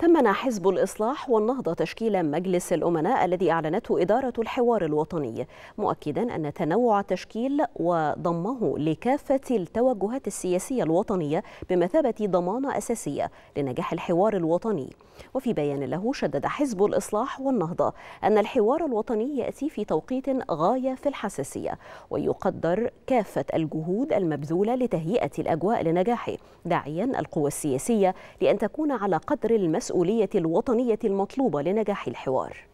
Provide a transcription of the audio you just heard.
ثمن حزب الإصلاح والنهضة تشكيل مجلس الأمناء الذي أعلنته إدارة الحوار الوطني مؤكدا أن تنوع التشكيل وضمه لكافة التوجهات السياسية الوطنية بمثابة ضمانة أساسية لنجاح الحوار الوطني. وفي بيان له شدد حزب الإصلاح والنهضة أن الحوار الوطني يأتي في توقيت غاية في الحساسية ويقدر كافة الجهود المبذولة لتهيئة الأجواء لنجاحه داعيا القوى السياسية لأن تكون على قدر المسؤولية الوطنية المطلوبة لنجاح الحوار.